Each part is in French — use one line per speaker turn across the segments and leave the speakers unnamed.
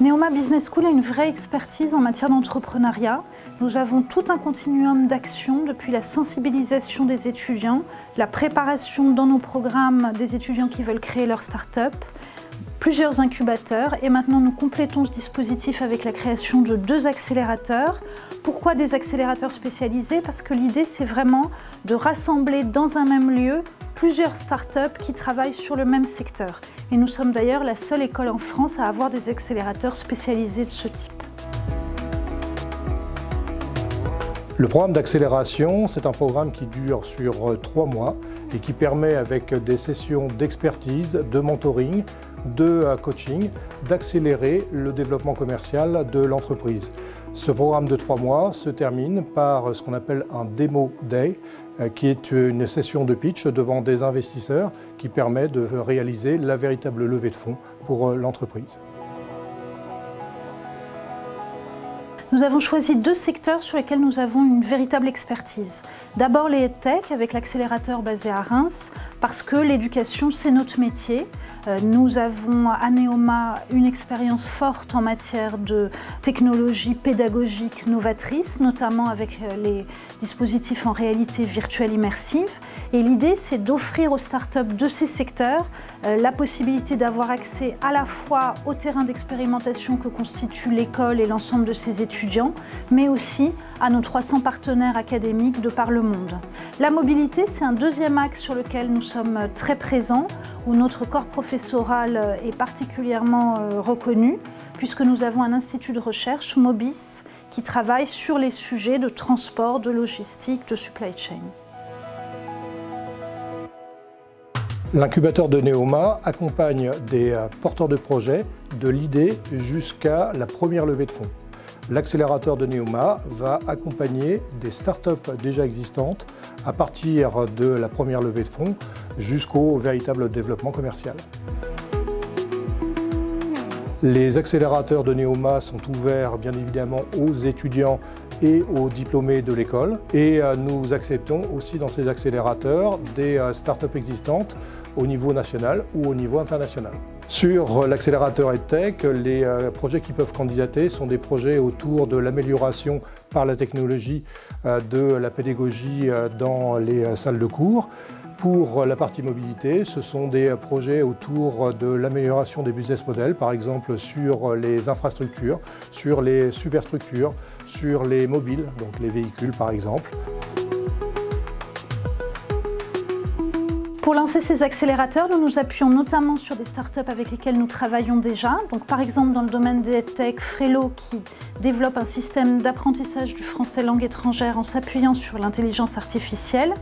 Neoma Business School a une vraie expertise en matière d'entrepreneuriat. Nous avons tout un continuum d'actions depuis la sensibilisation des étudiants, la préparation dans nos programmes des étudiants qui veulent créer leur start-up, plusieurs incubateurs et maintenant nous complétons ce dispositif avec la création de deux accélérateurs. Pourquoi des accélérateurs spécialisés? Parce que l'idée c'est vraiment de rassembler dans un même lieu plusieurs startups qui travaillent sur le même secteur. Et nous sommes d'ailleurs la seule école en France à avoir des accélérateurs spécialisés de ce type.
Le programme d'accélération, c'est un programme qui dure sur euh, trois mois et qui permet avec des sessions d'expertise, de mentoring, de euh, coaching, d'accélérer le développement commercial de l'entreprise. Ce programme de trois mois se termine par ce qu'on appelle un Demo Day, euh, qui est une session de pitch devant des investisseurs qui permet de réaliser la véritable levée de fonds pour l'entreprise.
Nous avons choisi deux secteurs sur lesquels nous avons une véritable expertise. D'abord les EdTech avec l'accélérateur basé à Reims, parce que l'éducation c'est notre métier. Euh, nous avons à Neoma une expérience forte en matière de technologie pédagogique novatrice, notamment avec euh, les dispositifs en réalité virtuelle immersive. Et l'idée c'est d'offrir aux startups de ces secteurs euh, la possibilité d'avoir accès à la fois au terrain d'expérimentation que constitue l'école et l'ensemble de ses études mais aussi à nos 300 partenaires académiques de par le monde. La mobilité, c'est un deuxième axe sur lequel nous sommes très présents, où notre corps professoral est particulièrement euh, reconnu, puisque nous avons un institut de recherche, MOBIS, qui travaille sur les sujets de transport, de logistique, de supply chain.
L'incubateur de Neoma accompagne des euh, porteurs de projets de l'idée jusqu'à la première levée de fonds. L'accélérateur de Neoma va accompagner des startups déjà existantes à partir de la première levée de fonds jusqu'au véritable développement commercial. Les accélérateurs de Neoma sont ouverts bien évidemment aux étudiants et aux diplômés de l'école. Et euh, nous acceptons aussi dans ces accélérateurs des euh, startups existantes au niveau national ou au niveau international. Sur l'accélérateur EdTech, les euh, projets qui peuvent candidater sont des projets autour de l'amélioration par la technologie de la pédagogie dans les salles de cours, pour la partie mobilité, ce sont des projets autour de l'amélioration des business models, par exemple sur les infrastructures, sur les superstructures, sur les mobiles, donc les véhicules par exemple.
Pour lancer ces accélérateurs, nous nous appuyons notamment sur des startups avec lesquelles nous travaillons déjà. Par exemple, dans le domaine des tech, Frelo qui développe un système d'apprentissage du français langue étrangère en s'appuyant sur l'intelligence artificielle.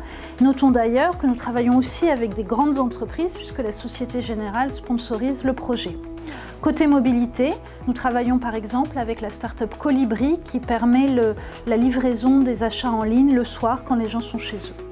Notons d'ailleurs que nous travaillons aussi avec des grandes entreprises puisque la Société Générale sponsorise le projet. Côté mobilité, nous travaillons par exemple avec la start-up Colibri qui permet la livraison des achats en ligne le soir quand les gens sont chez eux.